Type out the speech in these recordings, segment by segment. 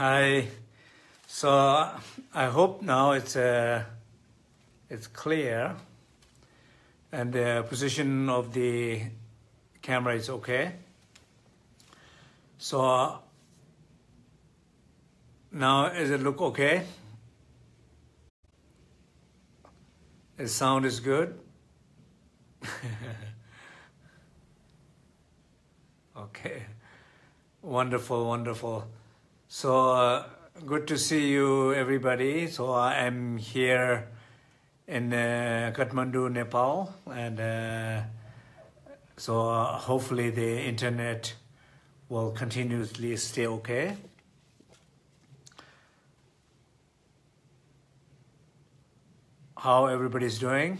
Hi. So I hope now it's uh, it's clear, and the position of the camera is okay. So now does it look okay? The sound is good. okay, wonderful, wonderful. So uh, good to see you, everybody. So I am here in uh, Kathmandu, Nepal, and uh, so uh, hopefully the internet will continuously stay okay. How everybody's doing?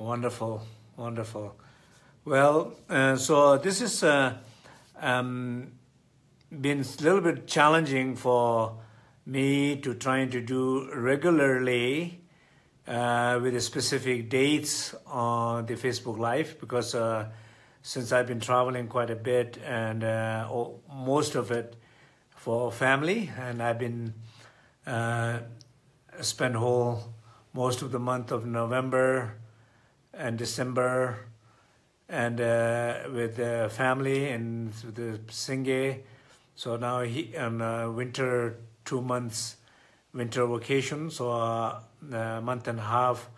Wonderful, wonderful. Well, uh, so this has uh, um, been a little bit challenging for me to trying to do regularly uh, with the specific dates on the Facebook Live because uh, since I've been traveling quite a bit and all, most of it for family, and I've been uh, spent whole most of the month of November and December and uh, with the family and the Singhe. So now he on uh, winter two months winter vacation, so uh, a month and a half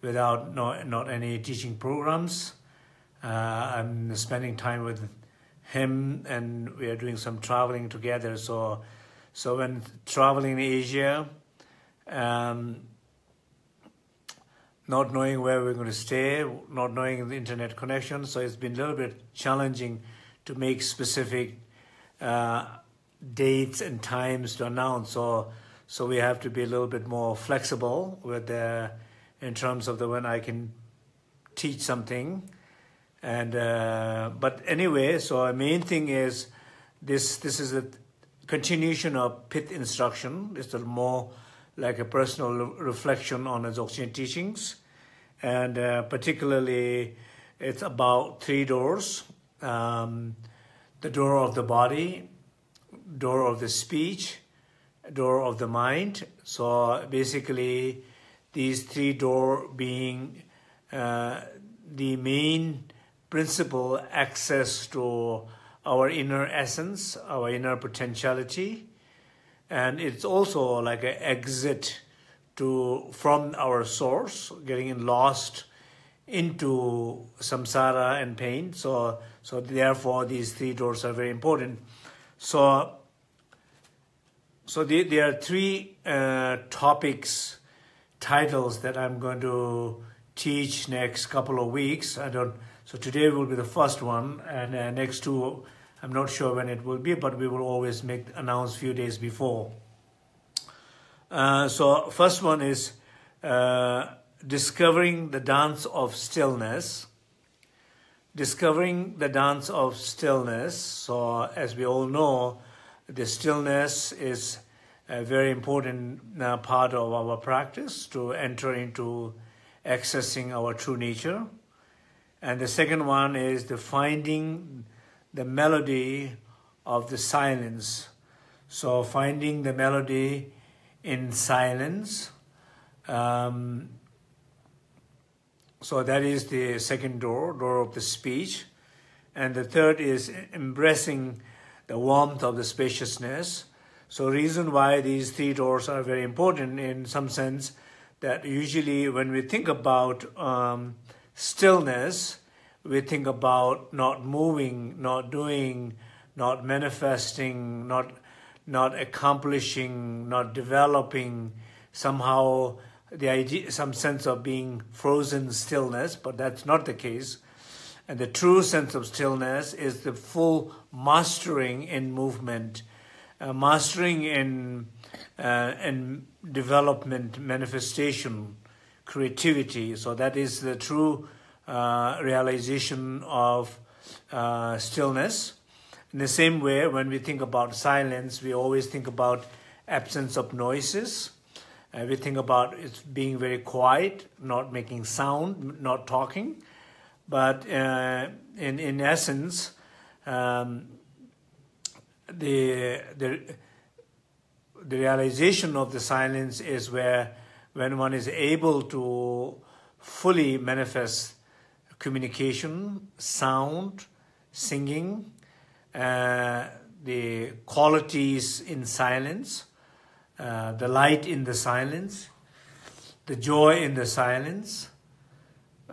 without no, not any teaching programs. Uh, I'm spending time with him, and we are doing some traveling together. So, so when traveling in Asia. Um, not knowing where we're going to stay, not knowing the internet connection. So it's been a little bit challenging to make specific uh, dates and times to announce. So so we have to be a little bit more flexible with the, in terms of the when I can teach something. And uh, but anyway, so our main thing is this. This is a continuation of pith instruction. It's a more like a personal reflection on the Dzogchen teachings. And uh, particularly, it's about three doors. Um, the door of the body, door of the speech, door of the mind. So basically, these three door being uh, the main principle access to our inner essence, our inner potentiality, and it's also like an exit to from our source, getting lost into samsara and pain. So, so therefore, these three doors are very important. So, so the, there are three uh, topics, titles that I'm going to teach next couple of weeks. I don't. So today will be the first one, and uh, next two I'm not sure when it will be, but we will always make announce few days before. Uh, so first one is uh, discovering the dance of stillness. Discovering the dance of stillness. So as we all know, the stillness is a very important uh, part of our practice to enter into accessing our true nature. And the second one is the finding the melody of the silence. So finding the melody in silence. Um, so that is the second door, door of the speech. And the third is embracing the warmth of the spaciousness. So reason why these three doors are very important in some sense that usually when we think about um, stillness, we think about not moving, not doing, not manifesting, not not accomplishing, not developing, somehow the idea, some sense of being frozen stillness, but that's not the case. And the true sense of stillness is the full mastering in movement, uh, mastering in uh, in development, manifestation, creativity. So that is the true uh, realization of uh, stillness. In the same way, when we think about silence, we always think about absence of noises. Uh, we think about it being very quiet, not making sound, not talking. But uh, in, in essence, um, the, the, the realization of the silence is where when one is able to fully manifest communication, sound, singing, uh, the qualities in silence, uh, the light in the silence, the joy in the silence,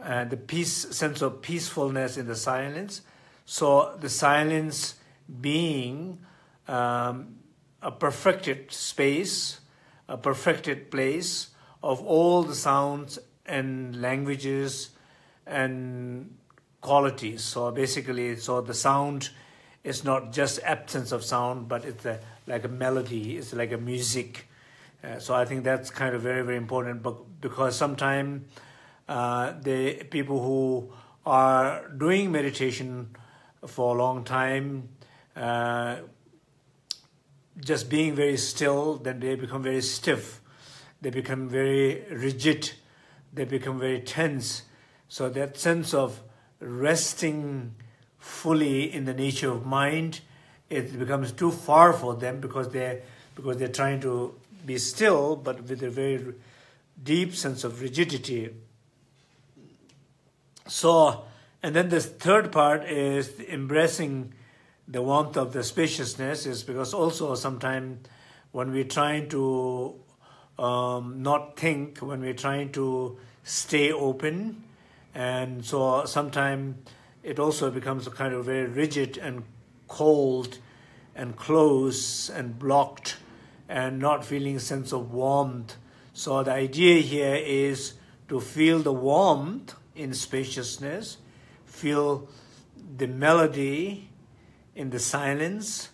and the peace sense of peacefulness in the silence. So the silence being um, a perfected space, a perfected place of all the sounds and languages and qualities. So basically, so the sound is not just absence of sound, but it's a, like a melody, it's like a music. Uh, so I think that's kind of very, very important because sometimes uh, the people who are doing meditation for a long time, uh, just being very still, then they become very stiff. They become very rigid. They become very tense. So that sense of resting fully in the nature of mind, it becomes too far for them because they because they're trying to be still, but with a very deep sense of rigidity. So, and then this third part is embracing the warmth of the spaciousness, is because also sometimes when we're trying to um, not think, when we're trying to stay open, and so sometimes it also becomes a kind of very rigid and cold and close and blocked and not feeling a sense of warmth. So the idea here is to feel the warmth in spaciousness, feel the melody in the silence,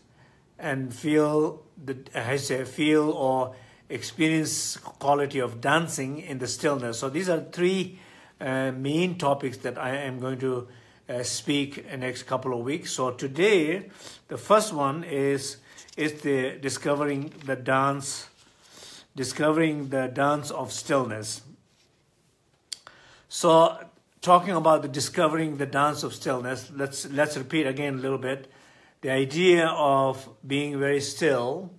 and feel the I say feel or experience quality of dancing in the stillness. So these are three uh, main topics that I am going to uh, speak in next couple of weeks. So today, the first one is is the discovering the dance, discovering the dance of stillness. So talking about the discovering the dance of stillness, let's let's repeat again a little bit. The idea of being very still.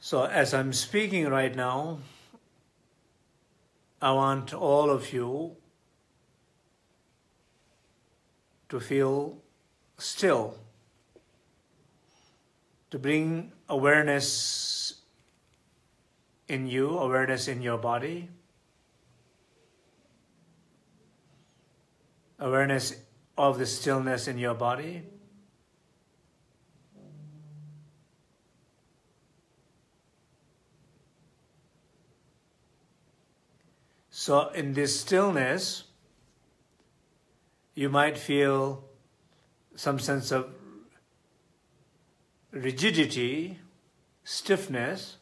So as I'm speaking right now, I want all of you to feel still, to bring awareness in you, awareness in your body, awareness of the stillness in your body. So, in this stillness, you might feel some sense of rigidity, stiffness.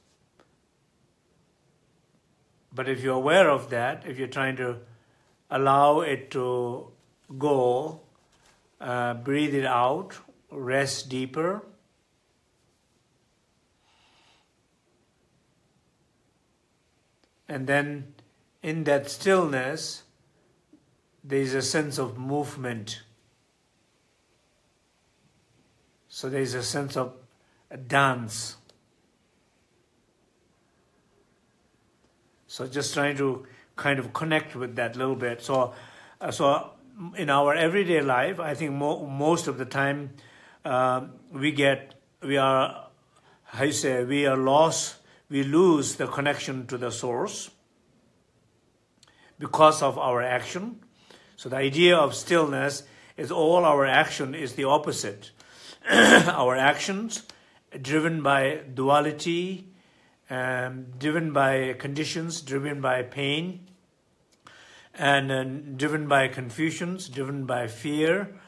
But if you're aware of that, if you're trying to allow it to go, uh, breathe it out, rest deeper. And then in that stillness, there is a sense of movement. So there is a sense of a dance. So just trying to kind of connect with that little bit. So, uh, so in our everyday life, I think mo most of the time uh, we get we are how you say we are lost. We lose the connection to the source because of our action. So the idea of stillness is all our action is the opposite. our actions driven by duality, um, driven by conditions, driven by pain, and uh, driven by confusions, driven by fear,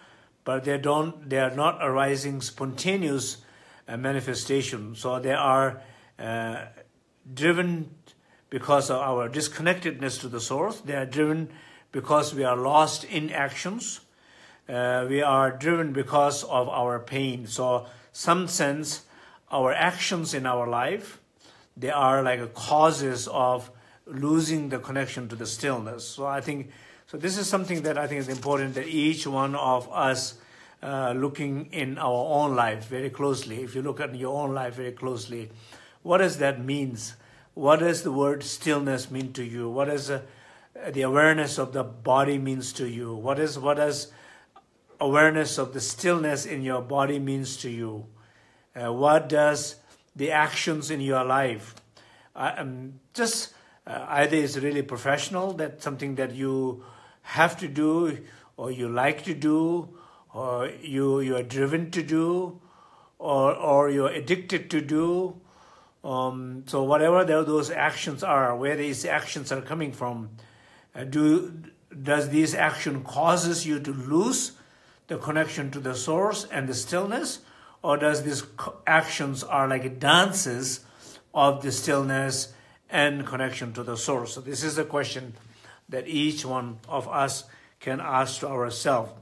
but they don't. They are not arising spontaneous uh, manifestation. So they are uh, driven because of our disconnectedness to the source. They are driven because we are lost in actions. Uh, we are driven because of our pain. So, some sense, our actions in our life, they are like causes of losing the connection to the stillness. So I think, so this is something that I think is important that each one of us uh, looking in our own life very closely, if you look at your own life very closely, what does that means? What does the word stillness mean to you? What does uh, the awareness of the body means to you? What is what does awareness of the stillness in your body means to you? Uh, what does the actions in your life? Um, just uh, either it's really professional, that's something that you have to do, or you like to do, or you you are driven to do, or or you're addicted to do. Um, so whatever those actions are, where these actions are coming from, uh, do does this action causes you to lose the connection to the source and the stillness, or does these actions are like dances of the stillness and connection to the source? So this is a question that each one of us can ask to ourselves.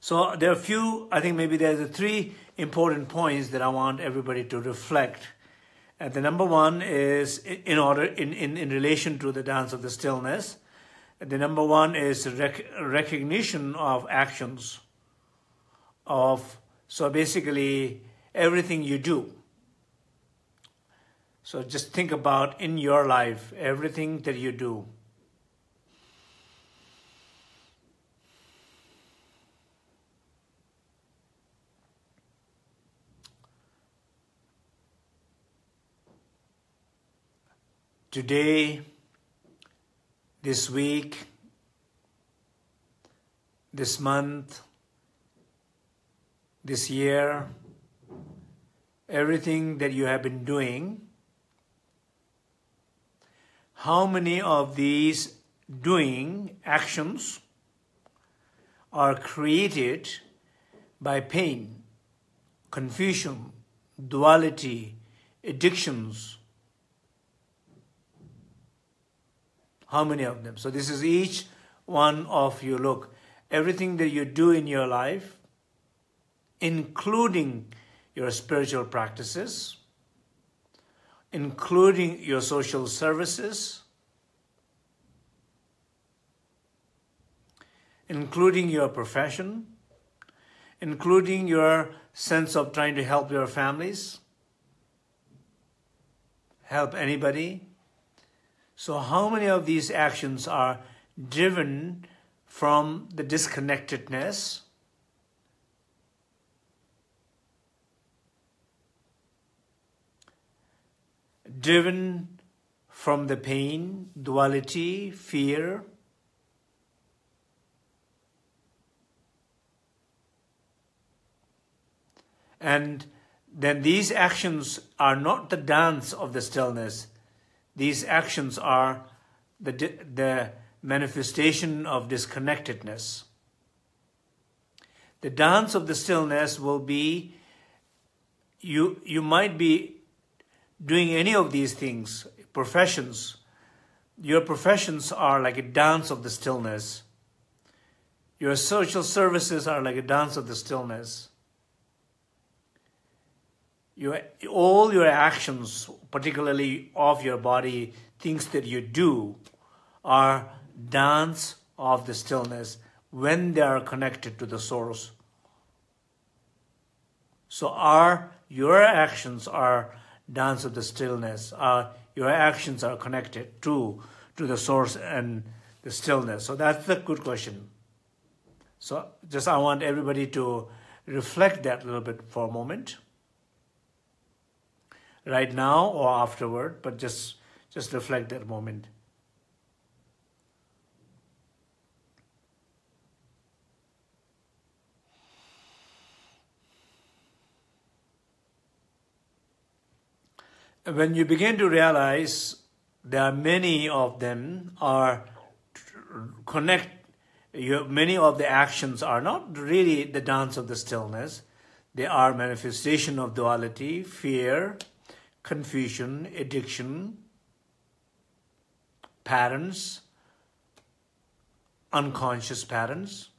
So there are a few, I think maybe there's a three important points that I want everybody to reflect. And the number one is in order, in, in, in relation to the dance of the stillness. The number one is rec recognition of actions of, so basically everything you do. So just think about in your life, everything that you do. Today, this week, this month, this year, everything that you have been doing, how many of these doing actions are created by pain, confusion, duality, addictions, How many of them? So this is each one of you. Look, everything that you do in your life, including your spiritual practices, including your social services, including your profession, including your sense of trying to help your families, help anybody, so, how many of these actions are driven from the disconnectedness? Driven from the pain, duality, fear, and then these actions are not the dance of the stillness, these actions are the, the manifestation of disconnectedness. The dance of the stillness will be you, you might be doing any of these things, professions. Your professions are like a dance of the stillness. Your social services are like a dance of the stillness your, all your actions, particularly of your body, things that you do, are dance of the stillness when they are connected to the source. So our your actions are dance of the stillness. Are your actions are connected to to the source and the stillness. So that's the good question. So just I want everybody to reflect that a little bit for a moment right now or afterward, but just just reflect that moment. When you begin to realize there are many of them are connect you, many of the actions are not really the dance of the stillness they are manifestation of duality fear confusion, addiction, patterns, unconscious patterns.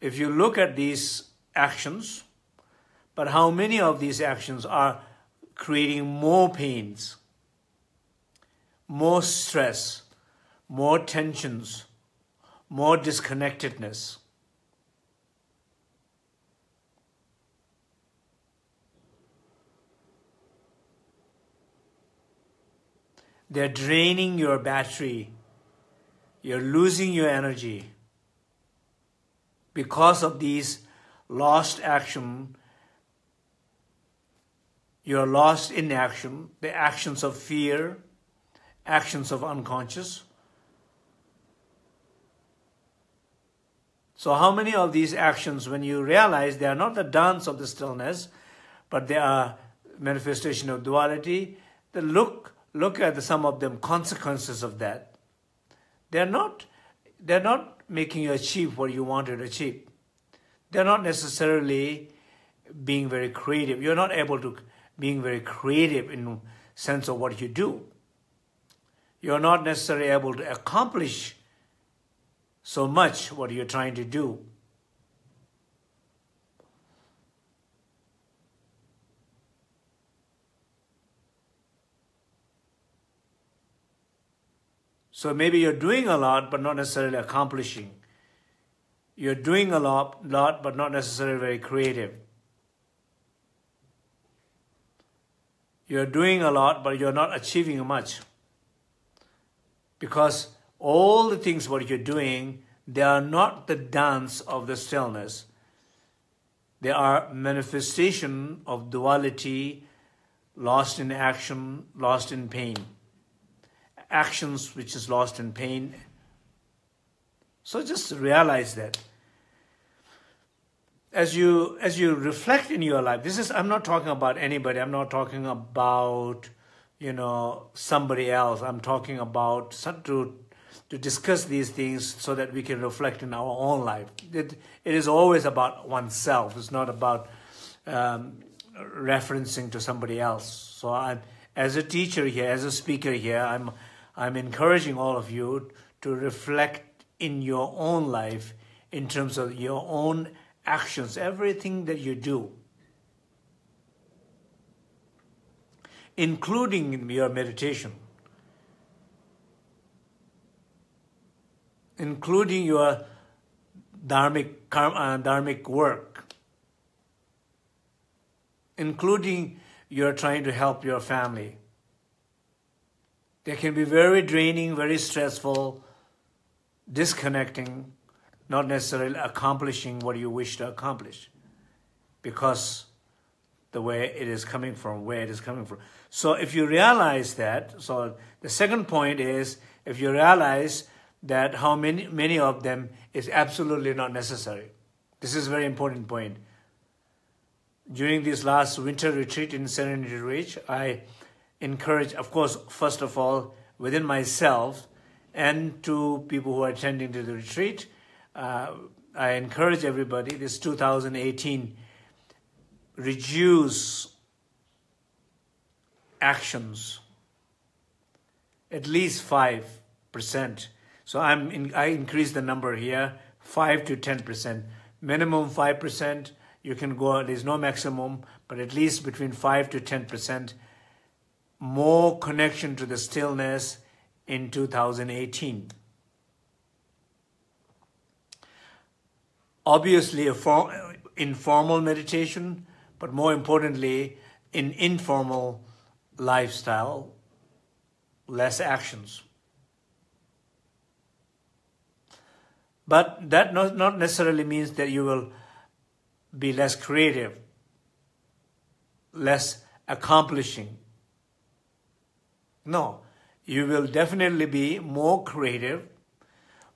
If you look at these actions, But how many of these actions are creating more pains, more stress, more tensions, more disconnectedness? They're draining your battery. You're losing your energy because of these lost action. You're lost in action, the actions of fear, actions of unconscious. So, how many of these actions, when you realize they are not the dance of the stillness, but they are manifestation of duality, the look look at the, some of them consequences of that. They're not, they're not making you achieve what you wanted to achieve. They're not necessarily being very creative. You're not able to being very creative in sense of what you do. You're not necessarily able to accomplish so much what you're trying to do. So maybe you're doing a lot, but not necessarily accomplishing. You're doing a lot, lot but not necessarily very creative. You're doing a lot, but you're not achieving much. Because all the things what you're doing, they are not the dance of the stillness. They are manifestation of duality, lost in action, lost in pain actions which is lost in pain. So just realize that. As you as you reflect in your life, this is I'm not talking about anybody, I'm not talking about you know somebody else. I'm talking about to to discuss these things so that we can reflect in our own life. It, it is always about oneself. It's not about um, referencing to somebody else. So I'm as a teacher here, as a speaker here, I'm I'm encouraging all of you to reflect in your own life in terms of your own actions, everything that you do, including your meditation, including your dharmic, uh, dharmic work, including you're trying to help your family they can be very draining, very stressful, disconnecting, not necessarily accomplishing what you wish to accomplish because the way it is coming from, where it is coming from. So if you realize that, so the second point is if you realize that how many many of them is absolutely not necessary. This is a very important point. During this last winter retreat in Serenity Ridge, I encourage, of course, first of all, within myself and to people who are attending to the retreat. Uh, I encourage everybody, this 2018, reduce actions at least 5%. So I'm in, I increase the number here, 5 to 10%. Minimum 5%, you can go, there's no maximum, but at least between 5 to 10% more connection to the stillness in 2018. Obviously, a form, informal meditation, but more importantly, in informal lifestyle, less actions. But that not necessarily means that you will be less creative, less accomplishing, no, you will definitely be more creative,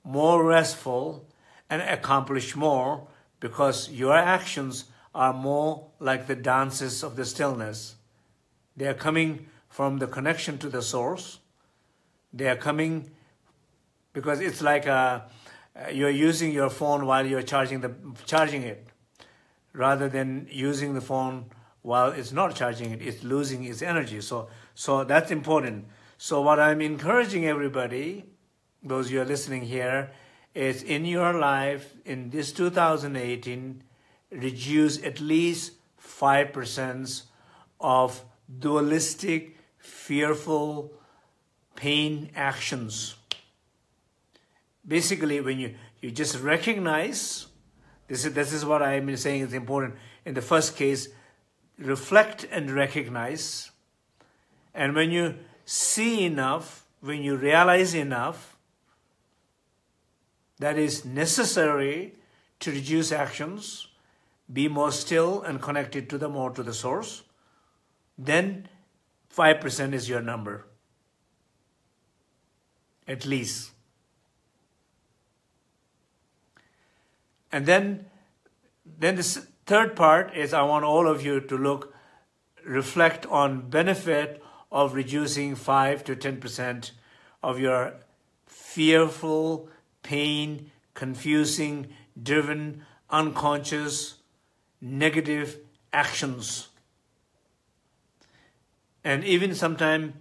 more restful, and accomplish more because your actions are more like the dances of the stillness. They are coming from the connection to the source. They are coming because it's like a, uh, you're using your phone while you're charging the charging it, rather than using the phone while it's not charging it. It's losing its energy. So so that's important. So what I'm encouraging everybody, those you are listening here, is in your life in this 2018, reduce at least 5% of dualistic, fearful, pain actions. Basically, when you, you just recognize, this is, this is what I'm saying is important. In the first case, reflect and recognize. And when you see enough, when you realize enough, that is necessary to reduce actions, be more still and connected to the more to the source, then 5% is your number. At least. And then, then the third part is I want all of you to look, reflect on benefit of reducing 5 to 10% of your fearful, pain, confusing, driven, unconscious, negative actions. And even sometimes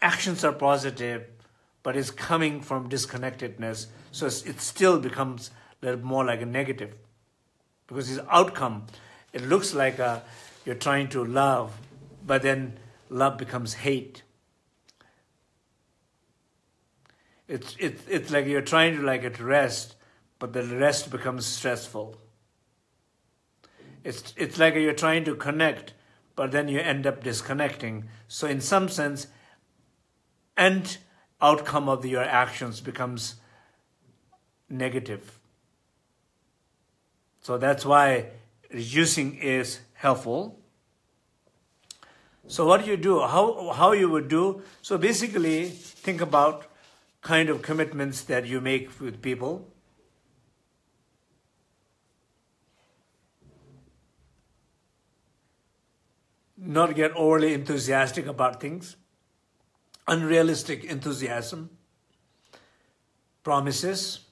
actions are positive, but it's coming from disconnectedness. So it still becomes a little more like a negative. Because its outcome, it looks like a, you're trying to love, but then love becomes hate. It's, it's, it's like you're trying to like at rest, but the rest becomes stressful. It's, it's like you're trying to connect, but then you end up disconnecting. So in some sense, end outcome of your actions becomes negative. So that's why reducing is helpful. So what do you do? How, how you would do? So basically, think about kind of commitments that you make with people. Not get overly enthusiastic about things. Unrealistic enthusiasm. Promises.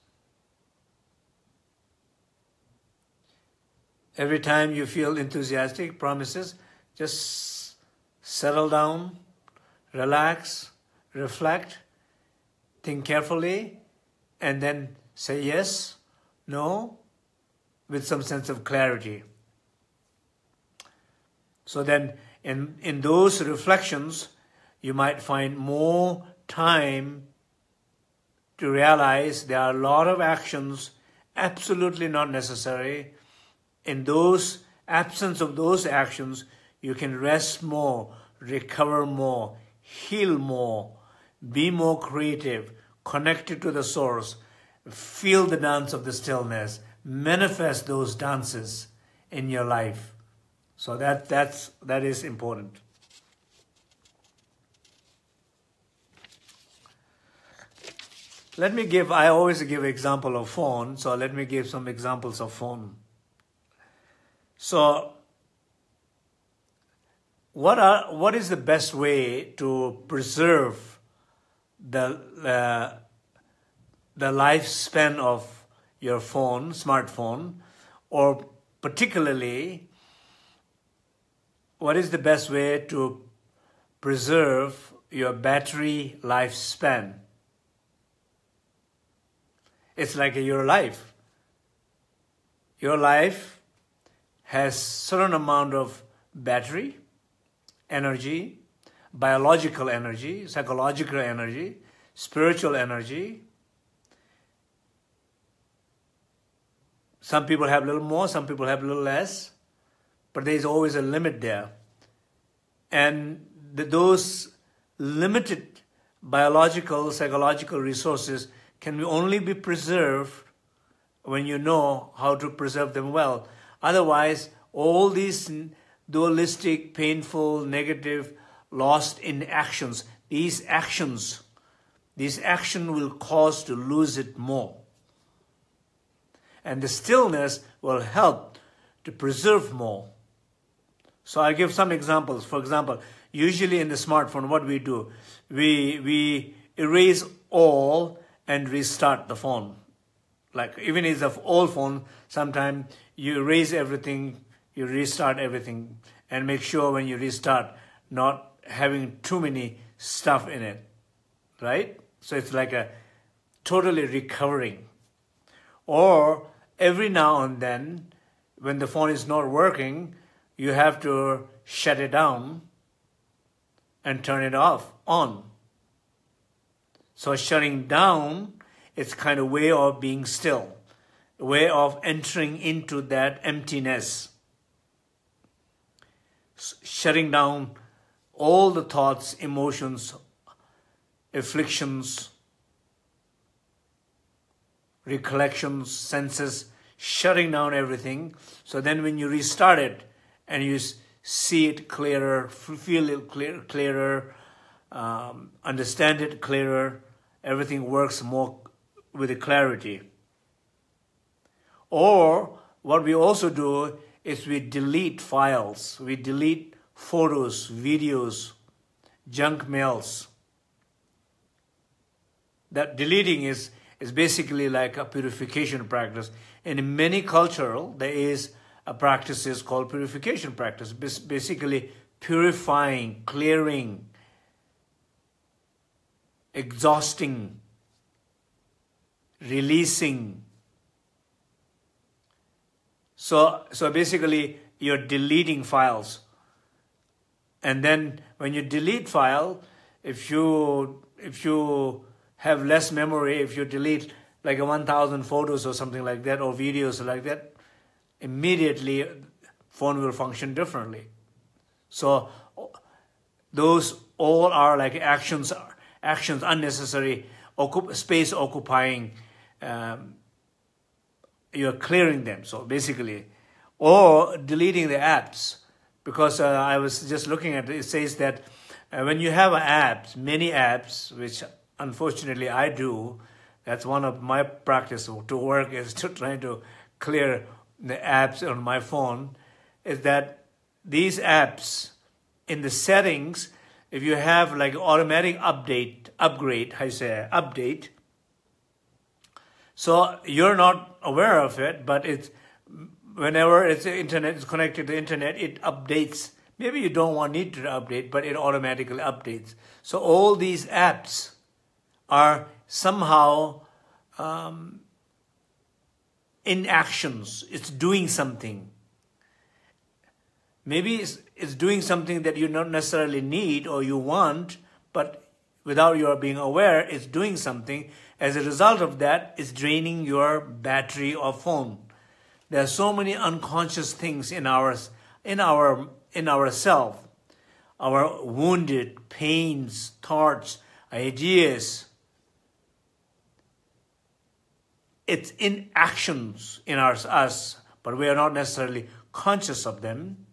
Every time you feel enthusiastic, promises, just settle down, relax, reflect, think carefully, and then say yes, no, with some sense of clarity. So then, in, in those reflections, you might find more time to realize there are a lot of actions absolutely not necessary. In those absence of those actions, you can rest more, recover more, heal more, be more creative, connected to the source, feel the dance of the stillness, manifest those dances in your life. So that, that's, that is important. Let me give, I always give example of phone, so let me give some examples of phone. So what are what is the best way to preserve the uh, the lifespan of your phone, smartphone, or particularly what is the best way to preserve your battery lifespan? It's like your life. Your life has certain amount of battery, energy, biological energy, psychological energy, spiritual energy. Some people have a little more, some people have a little less, but there's always a limit there. And the, those limited biological, psychological resources can only be preserved when you know how to preserve them well. Otherwise, all these dualistic, painful, negative, lost in actions, these actions, this action will cause to lose it more. And the stillness will help to preserve more. So I'll give some examples. For example, usually in the smartphone, what we do, we, we erase all and restart the phone. Like even if it's an old phone, sometimes you erase everything, you restart everything, and make sure when you restart, not having too many stuff in it, right? So it's like a totally recovering. Or every now and then, when the phone is not working, you have to shut it down and turn it off, on. So shutting down is kind of way of being still, way of entering into that emptiness. Shutting down all the thoughts, emotions, afflictions, recollections, senses, shutting down everything. So then when you restart it and you see it clearer, feel it clear, clearer, um, understand it clearer, everything works more with clarity. Or what we also do is we delete files, we delete photos, videos, junk mails. That deleting is, is basically like a purification practice. And in many cultural, there is a practice is called purification practice, basically purifying, clearing, exhausting, releasing. So, so basically, you're deleting files. And then when you delete file, if you if you have less memory, if you delete like a 1,000 photos or something like that, or videos like that, immediately phone will function differently. So those all are like actions, actions unnecessary, space occupying. Um, you're clearing them. So basically, or deleting the apps, because uh, I was just looking at it. It says that uh, when you have apps, many apps, which unfortunately I do, that's one of my practice to work is to try to clear the apps on my phone is that these apps in the settings, if you have like automatic update, upgrade, I say update, so you're not aware of it, but it's whenever it's internet is connected to the internet, it updates. Maybe you don't want need to update, but it automatically updates. So all these apps are somehow um, in actions. It's doing something. Maybe it's, it's doing something that you don't necessarily need or you want, but without your being aware, it's doing something. As a result of that, it's draining your battery or phone. There are so many unconscious things in our in our in ourself, our wounded pains, thoughts, ideas, it's in actions in our, us, but we are not necessarily conscious of them.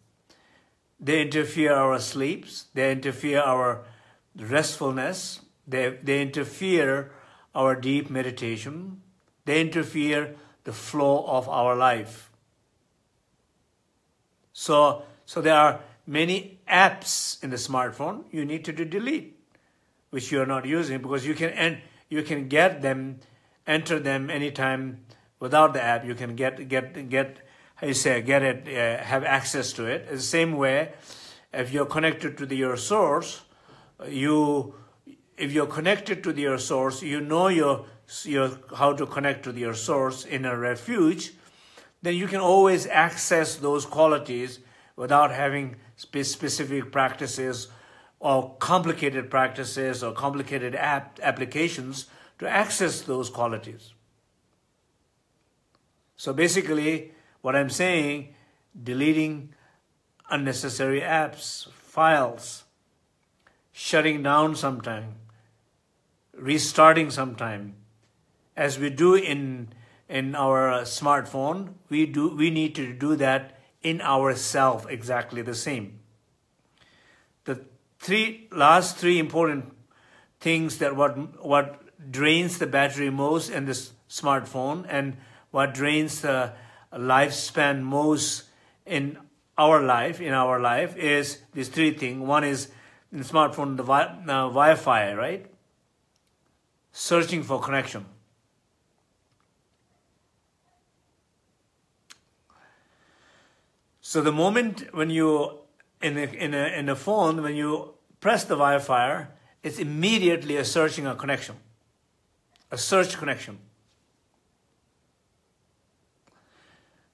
They interfere our sleeps, they interfere our restfulness, they, they interfere our deep meditation, they interfere the flow of our life. So, so there are many apps in the smartphone you need to delete, which you are not using because you can and you can get them enter them anytime without the app. You can get get get how you say get it, uh, have access to it. The same way, if you're connected to the, your source, you if you're connected to your source, you know your your how to connect to your source in a refuge. Then you can always access those qualities without having specific practices or complicated practices or complicated app applications to access those qualities. So basically, what I'm saying, deleting unnecessary apps, files, shutting down sometime, restarting sometime, as we do in in our smartphone, we do we need to do that in ourself exactly the same. The three last three important things that what what drains the battery most in this smartphone and what drains the lifespan most in our life, in our life, is these three things. One is in smartphone, the wi- uh, Wi-Fi, right? Searching for connection. So the moment when you in a, in a, in a phone, when you press the Wi-Fi, it's immediately a searching a connection a search connection.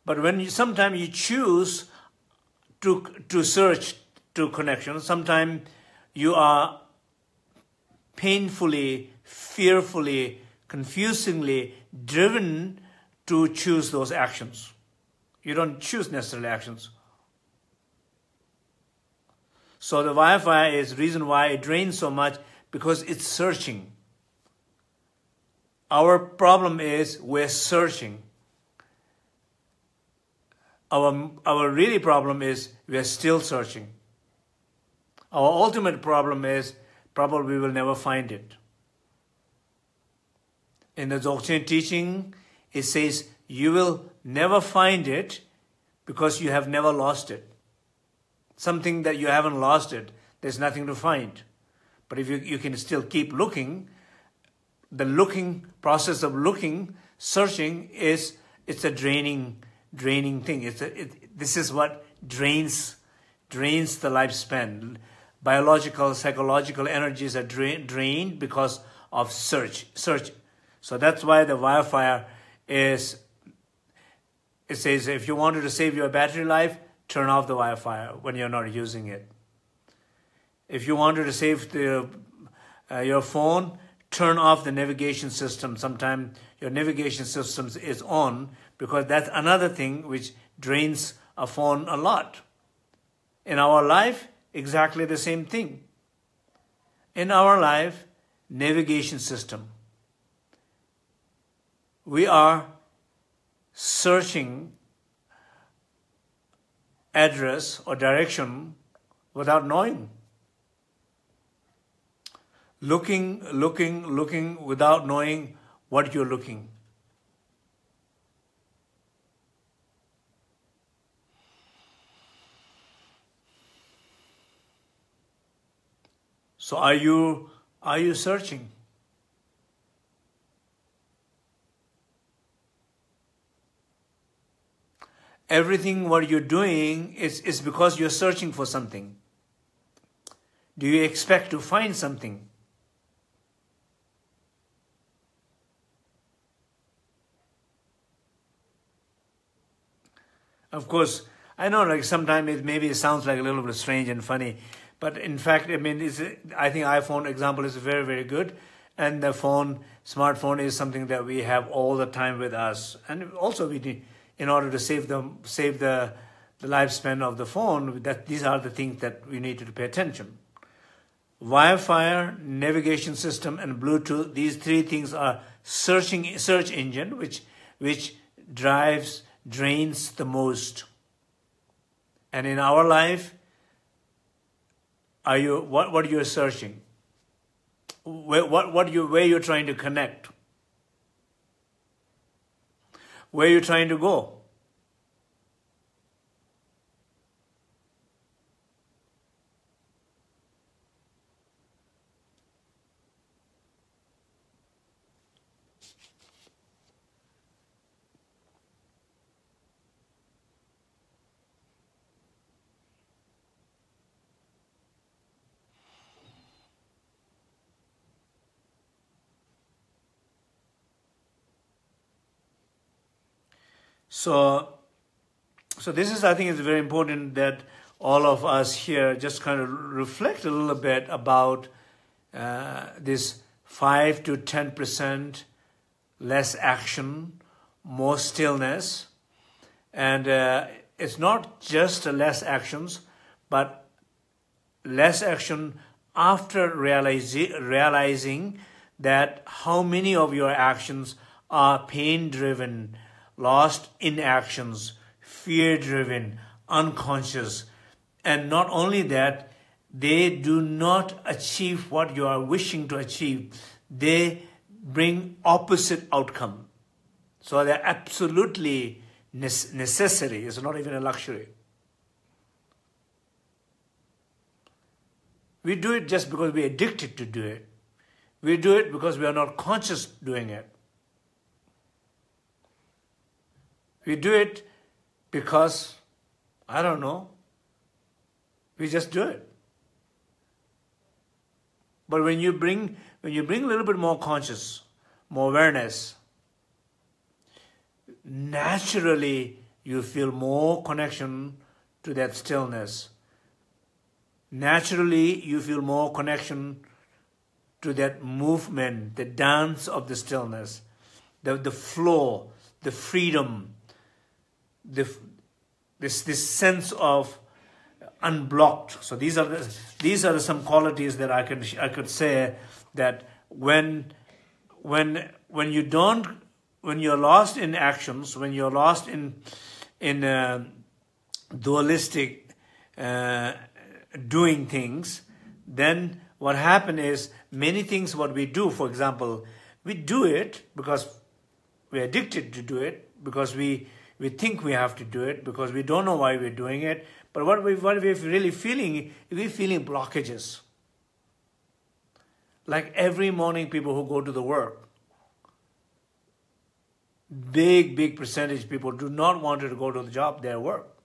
But when you sometimes you choose to, to search to connection. Sometimes you are painfully, fearfully, confusingly driven to choose those actions. You don't choose necessarily actions. So the Wi-Fi is reason why it drains so much because it's searching. Our problem is we're searching. Our, our really problem is we're still searching. Our ultimate problem is probably we will never find it. In the Dzogchen teaching, it says you will never find it because you have never lost it. Something that you haven't lost it, there's nothing to find. But if you, you can still keep looking, the looking process of looking, searching is it's a draining, draining thing. It's a, it, this is what drains, drains the lifespan biological, psychological energies are drain, drained because of search, search. So that's why the Wi-Fi is, it says if you wanted to save your battery life, turn off the Wi-Fi when you're not using it. If you wanted to save the, uh, your phone, turn off the navigation system. Sometimes your navigation system is on because that's another thing which drains a phone a lot. In our life, exactly the same thing. In our life, navigation system, we are searching address or direction without knowing. Looking, looking, looking without knowing what you're looking. So are you, are you searching? Everything what you're doing is, is because you're searching for something. Do you expect to find something? Of course, I know like sometimes it maybe it sounds like a little bit strange and funny, but in fact, I mean, I think iPhone example is very, very good. And the phone, smartphone is something that we have all the time with us. And also we need, in order to save them, save the, the lifespan of the phone, that these are the things that we need to pay attention. Wi-Fi, navigation system, and Bluetooth, these three things are searching search engine, which which drives, drains the most. And in our life, are you what what you're searching? Where what what you where you're trying to connect? Where are you're trying to go? So, so this is, I think, it's very important that all of us here just kind of reflect a little bit about uh, this five to ten percent less action, more stillness, and uh, it's not just less actions, but less action after realize- realizing that how many of your actions are pain driven lost in actions, fear driven, unconscious. And not only that, they do not achieve what you are wishing to achieve. They bring opposite outcome. So they're absolutely necessary. It's not even a luxury. We do it just because we're addicted to do it. We do it because we are not conscious doing it. We do it because, I don't know, we just do it. But when you bring when you bring a little bit more conscious, more awareness, naturally you feel more connection to that stillness, naturally you feel more connection to that movement, the dance of the stillness, the, the flow, the freedom, this, this sense of unblocked. So these are the, these are some qualities that I can I could say that when when when you don't when you're lost in actions, when you're lost in in uh, dualistic uh, doing things, then what happen is many things what we do, for example, we do it because we're addicted to do it, because we, we think we have to do it, because we don't know why we're doing it. But what, we, what we're really feeling, we're feeling blockages. Like every morning people who go to the work, big, big percentage people do not want to go to the job, their work.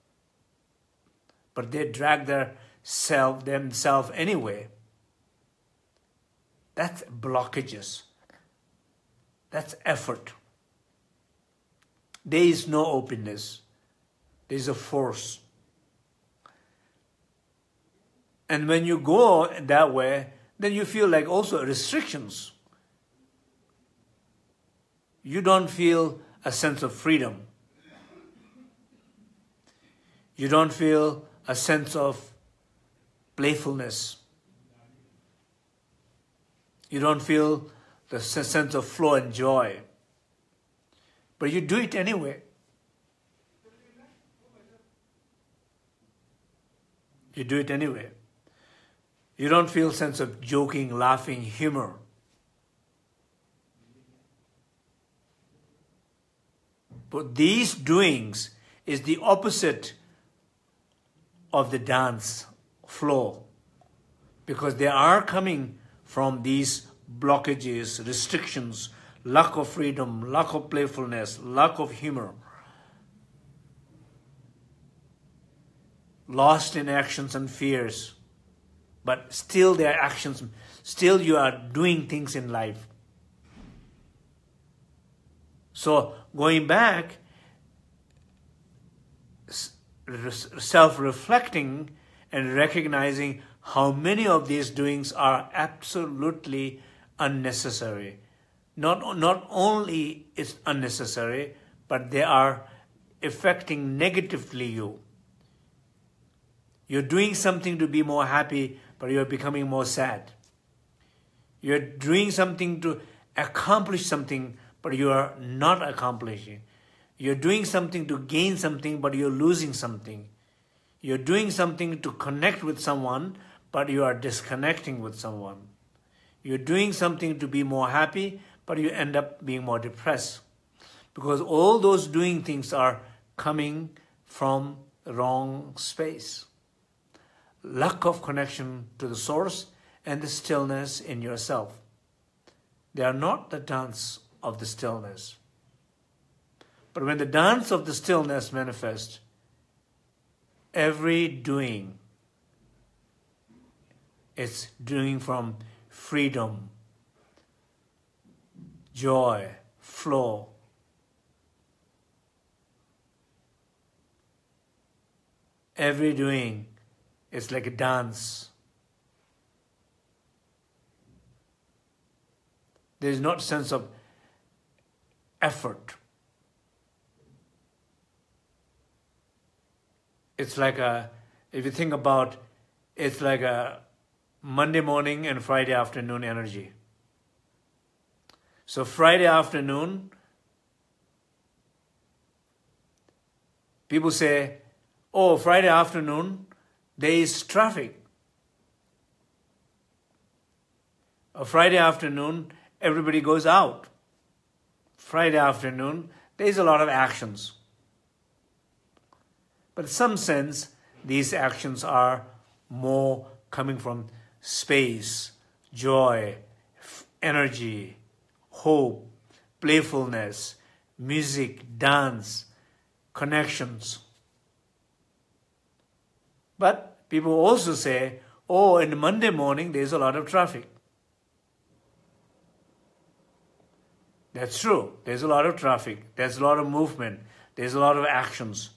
But they drag their self themselves anyway. That's blockages. That's effort. There is no openness. There is a force. And when you go that way, then you feel like also restrictions. You don't feel a sense of freedom. You don't feel a sense of playfulness. You don't feel the sense of flow and joy. But you do it anyway. You do it anyway. You don't feel sense of joking, laughing, humor. But these doings is the opposite of the dance flow because they are coming from these blockages, restrictions, lack of freedom, lack of playfulness, lack of humor, lost in actions and fears, but still their actions, still you are doing things in life. So going back, self-reflecting and recognizing how many of these doings are absolutely unnecessary. Not, not only is unnecessary, but they are affecting negatively you. You're doing something to be more happy, but you're becoming more sad. You're doing something to accomplish something, but you are not accomplishing. You're doing something to gain something, but you're losing something. You're doing something to connect with someone, but you are disconnecting with someone. You're doing something to be more happy, but you end up being more depressed. Because all those doing things are coming from wrong space. Lack of connection to the source and the stillness in yourself. They are not the dance of the stillness. But when the dance of the stillness manifests, every doing is doing from freedom, joy, flow. Every doing is like a dance. There is not sense of effort. it's like a, if you think about, it's like a Monday morning and Friday afternoon energy. So Friday afternoon, people say, oh, Friday afternoon, there is traffic. A Friday afternoon, everybody goes out. Friday afternoon, there is a lot of actions. But in some sense, these actions are more coming from space, joy, energy, hope, playfulness, music, dance, connections. But people also say, oh, in Monday morning there's a lot of traffic. That's true. There's a lot of traffic. There's a lot of movement. There's a lot of actions.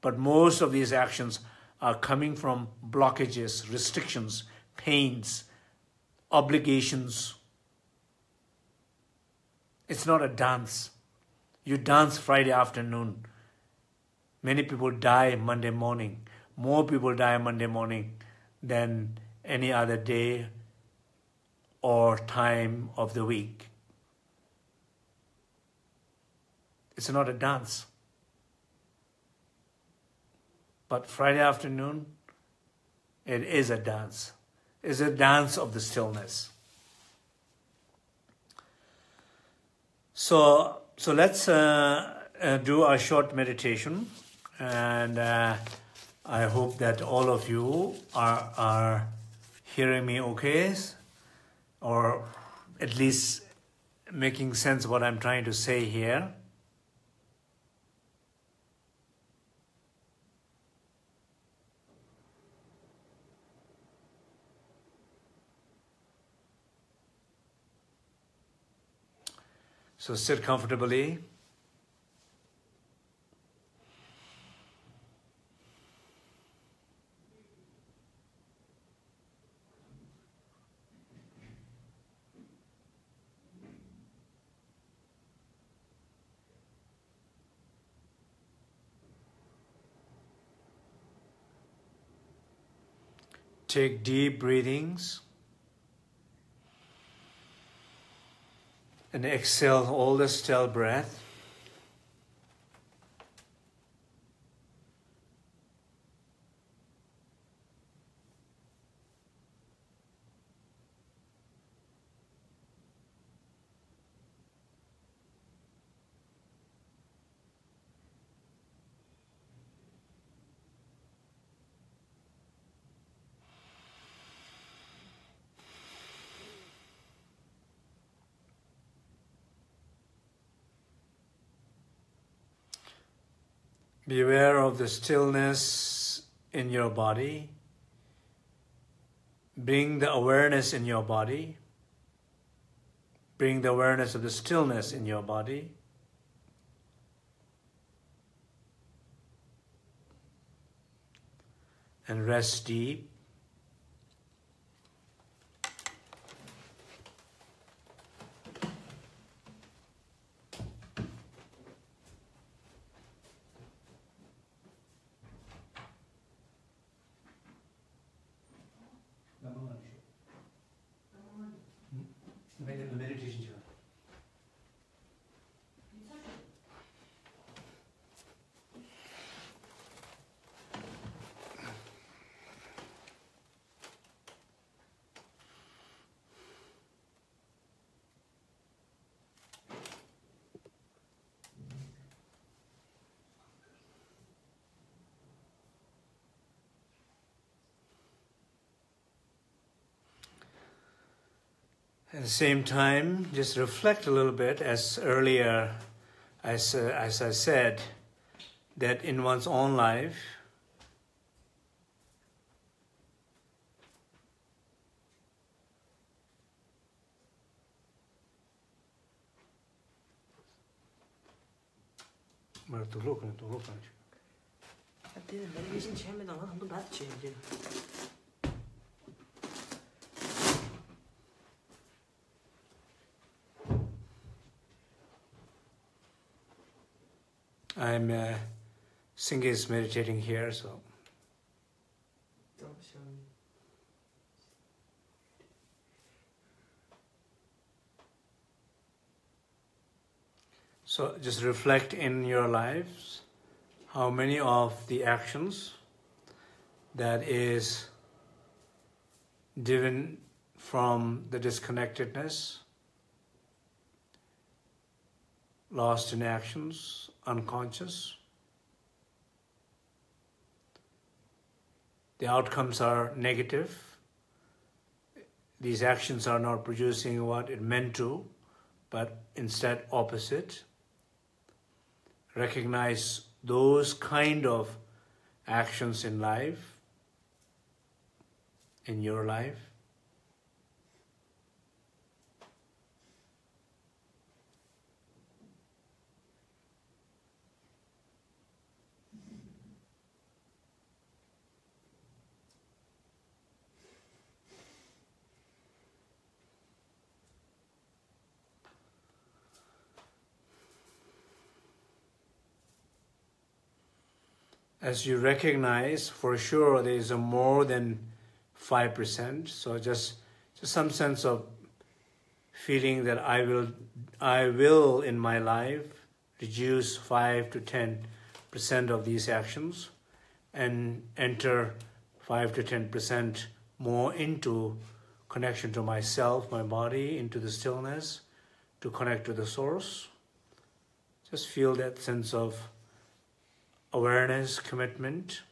But most of these actions are coming from blockages, restrictions, pains, obligations. It's not a dance. You dance Friday afternoon. Many people die Monday morning. More people die Monday morning than any other day or time of the week. It's not a dance. But Friday afternoon, it is a dance. It's a dance of the stillness. So, so let's uh, uh, do a short meditation, and uh, I hope that all of you are are hearing me okay, or at least making sense what I'm trying to say here. So sit comfortably. Take deep breathings. And exhale all the stale breath. Be aware of the stillness in your body. Bring the awareness in your body. Bring the awareness of the stillness in your body. And rest deep. At the same time, just reflect a little bit as earlier, as, uh, as I said, that in one's own life, 말 들어 그냥 들어 가지고. 아, 근데 내가 이신 체험에 나가 한번 받지 이제. I'm uh, Singh meditating here, so. So just reflect in your lives how many of the actions that is driven from the disconnectedness, lost in actions, unconscious. The outcomes are negative. These actions are not producing what it meant to, but instead opposite. Recognize those kind of actions in life, in your life. As you recognize, for sure there is a more than 5%. So just, just some sense of feeling that I will, I will in my life reduce 5 to 10% of these actions and enter 5 to 10% more into connection to myself, my body, into the stillness, to connect to the source. Just feel that sense of awareness, commitment.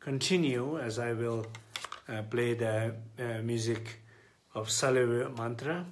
Continue as I will uh, play the uh, music of Salve mantra.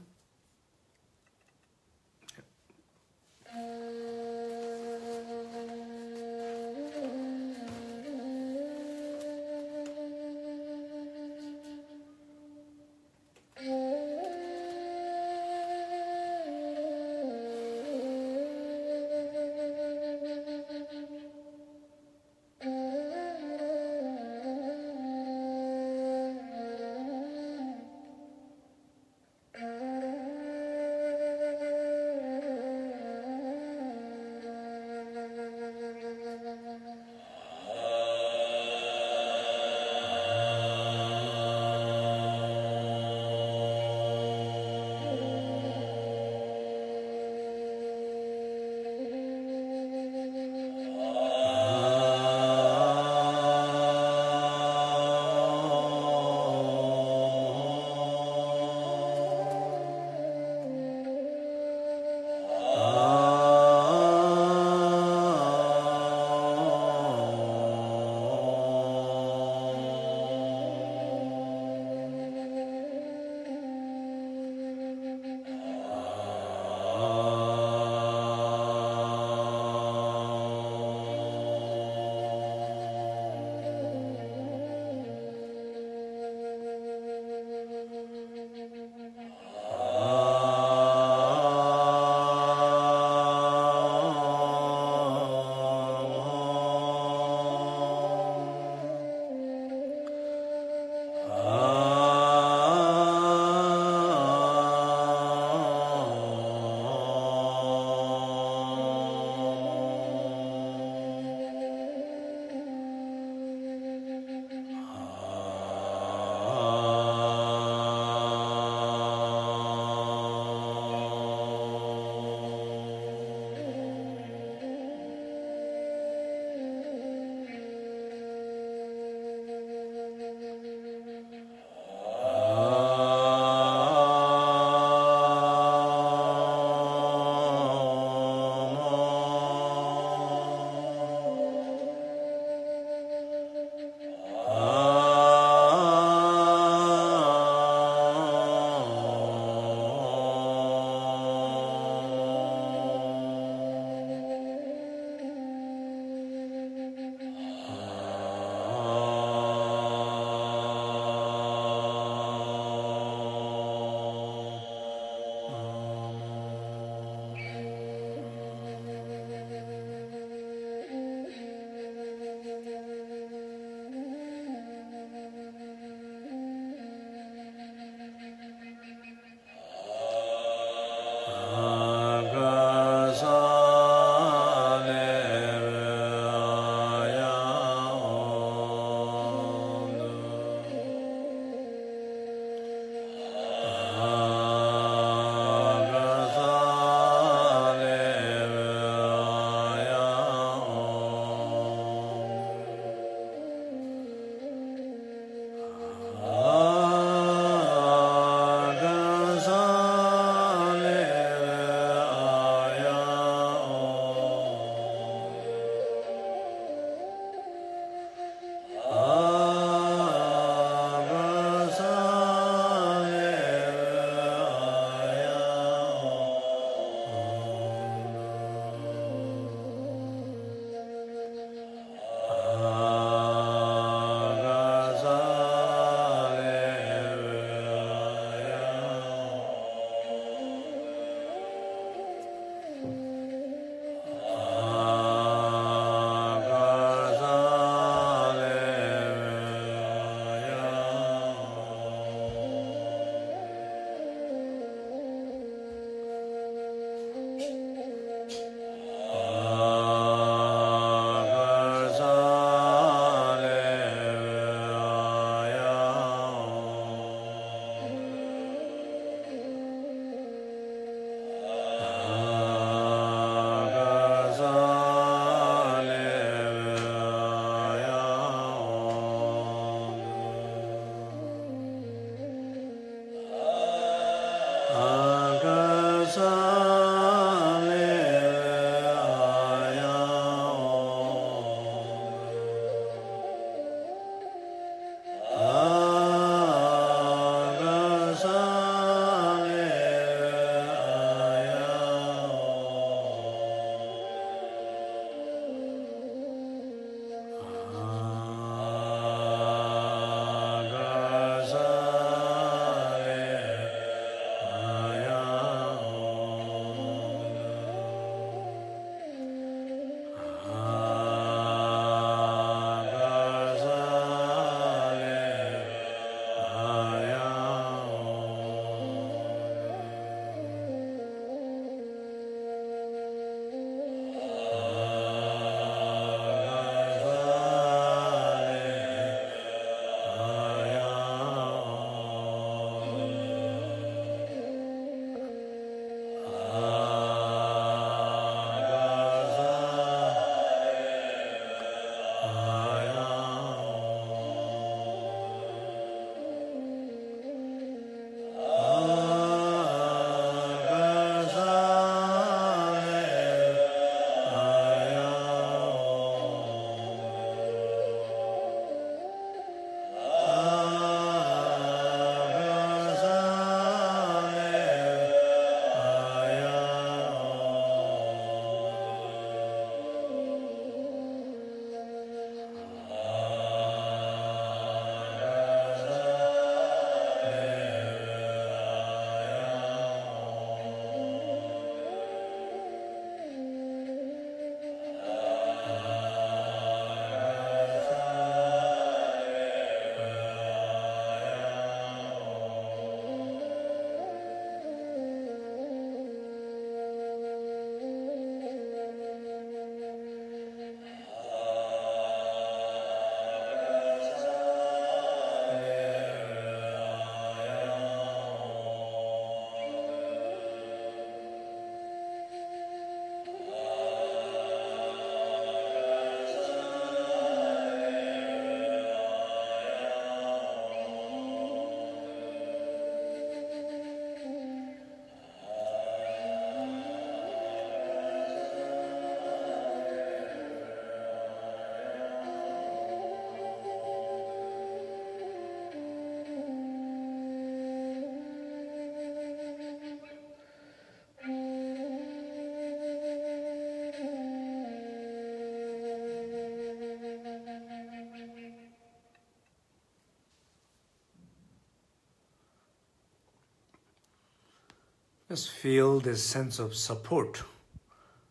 Just feel this sense of support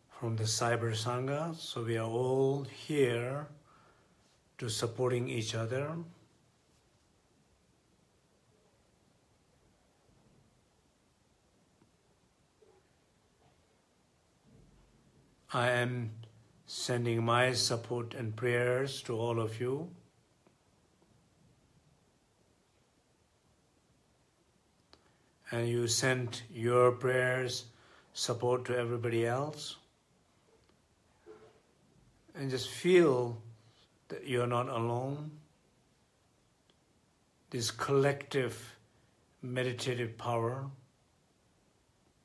from the Cyber Sangha. So we are all here to supporting each other. I am sending my support and prayers to all of you. And you send your prayers, support to everybody else. And just feel that you're not alone. This collective meditative power,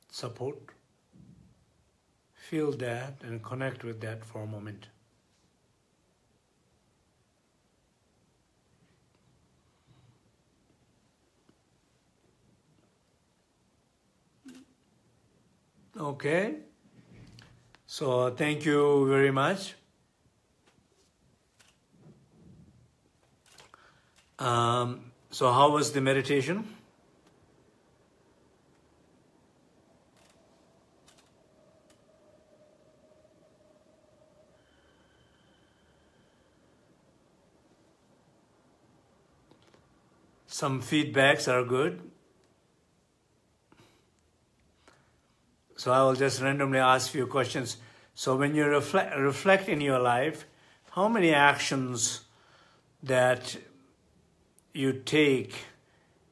support. Feel that and connect with that for a moment. Okay. So thank you very much. Um, so how was the meditation? Some feedbacks are good. So I will just randomly ask you questions. So when you reflect, reflect in your life, how many actions that you take,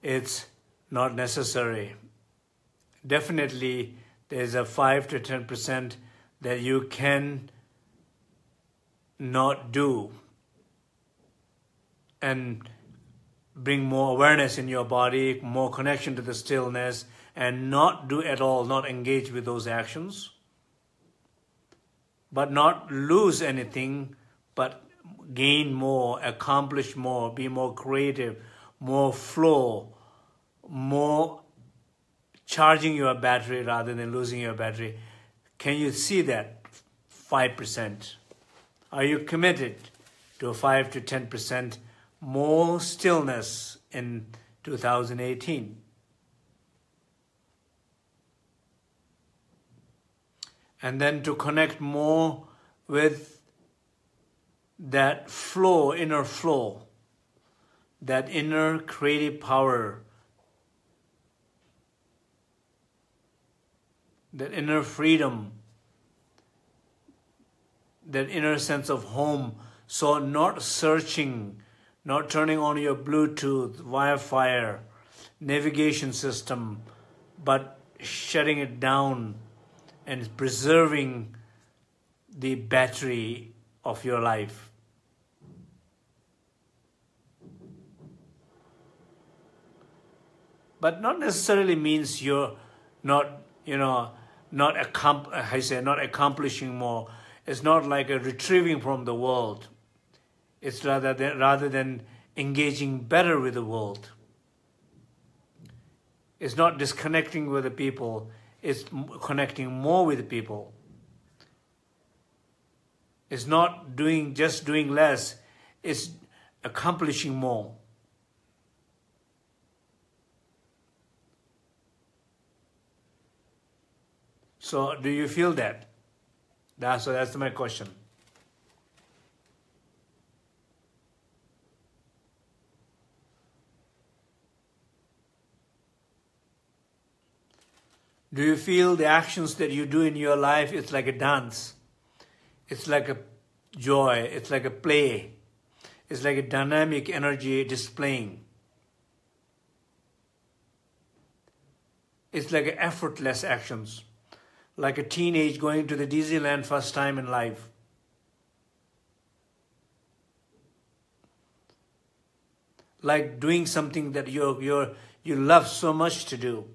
it's not necessary. Definitely, there's a 5 to 10% that you can not do. And bring more awareness in your body, more connection to the stillness, and not do at all, not engage with those actions, but not lose anything, but gain more, accomplish more, be more creative, more flow, more charging your battery rather than losing your battery. Can you see that 5%? Are you committed to a 5 to 10% more stillness in 2018. And then to connect more with that flow, inner flow, that inner creative power, that inner freedom, that inner sense of home. So, not searching not turning on your Bluetooth, Wi-Fi, navigation system, but shutting it down and preserving the battery of your life. But not necessarily means you're not, you know, not accom- I say not accomplishing more. It's not like a retrieving from the world it's rather than, rather than engaging better with the world. It's not disconnecting with the people, it's connecting more with people. It's not doing just doing less, it's accomplishing more. So do you feel that? That's so that's my question. Do you feel the actions that you do in your life, it's like a dance. It's like a joy. It's like a play. It's like a dynamic energy displaying. It's like effortless actions. Like a teenage going to the Disneyland first time in life. Like doing something that you you you love so much to do.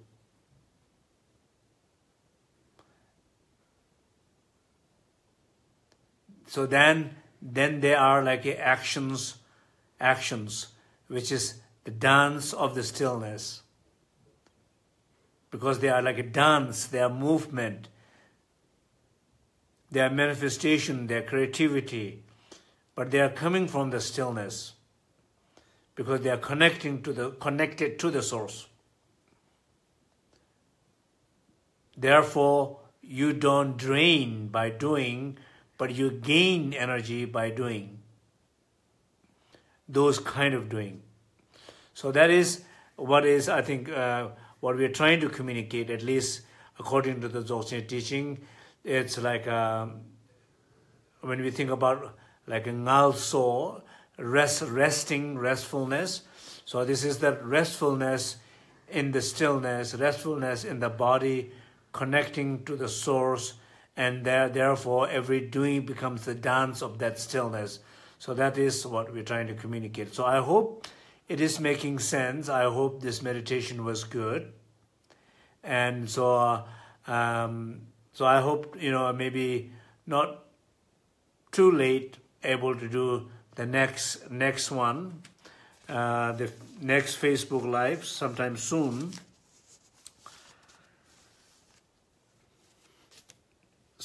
So then, then there are like actions, actions, which is the dance of the stillness. Because they are like a dance, they are movement, they are manifestation, they are creativity, but they are coming from the stillness because they are connecting to the connected to the source. Therefore, you don't drain by doing, but you gain energy by doing. Those kind of doing. So that is what is, I think, uh, what we're trying to communicate, at least according to the Dzogchen teaching. It's like um, when we think about like a ngal so, rest, resting, restfulness. So this is that restfulness in the stillness, restfulness in the body, connecting to the source, and there, therefore every doing becomes the dance of that stillness. So that is what we're trying to communicate. So I hope it is making sense. I hope this meditation was good. And so, um, so I hope, you know, maybe not too late able to do the next next one, uh, the next Facebook Live sometime soon.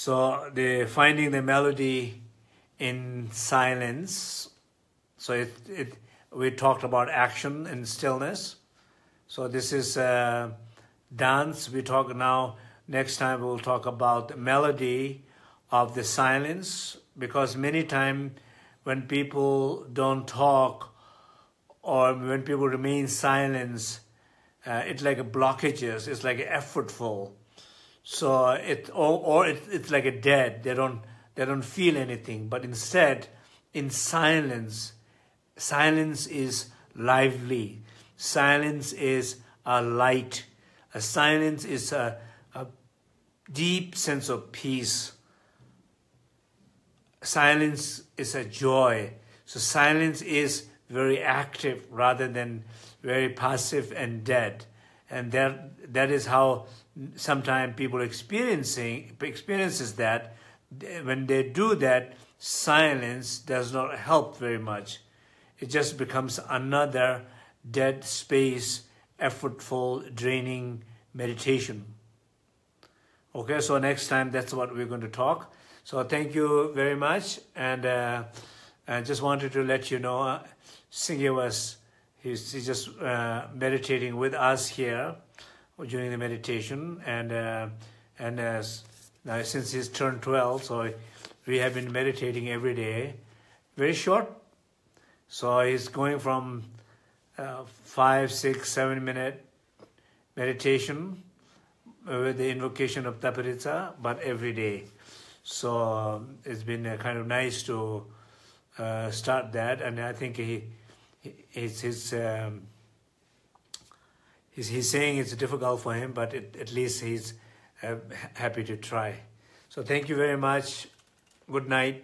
So the finding the melody in silence. So it, it we talked about action and stillness. So this is uh, dance. We talk now. Next time we'll talk about the melody of the silence because many times when people don't talk or when people remain silent, uh, it's like blockages. It's like effortful. So it or, or it, it's like a dead. They don't they don't feel anything. But instead, in silence, silence is lively. Silence is a light. A silence is a, a deep sense of peace silence is a joy. So silence is very active rather than very passive and dead. And that, that is how sometimes people experiencing experiences that when they do that, silence does not help very much. It just becomes another dead space, effortful, draining meditation. Okay, so next time that's what we're going to talk. So thank you very much, and uh, I just wanted to let you know, uh, Singye was he's, he's just uh, meditating with us here during the meditation, and uh, and now since he's turned 12, so we have been meditating every day, very short. So he's going from uh, five, six, seven minute meditation with the invocation of Tapihritsa, but every day. So um, it's been uh, kind of nice to uh, start that, and I think he, he's, his, um, he's, he's saying it's difficult for him, but it, at least he's uh, happy to try. So thank you very much. Good night.